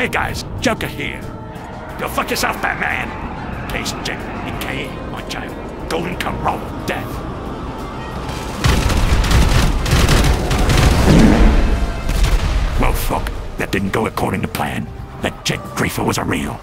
Hey guys, Joker here. Go fuck yourself, Batman. Case check, aka my child. Golden Corral, of death. Well, fuck. That didn't go according to plan. That Jet Griefer was a real.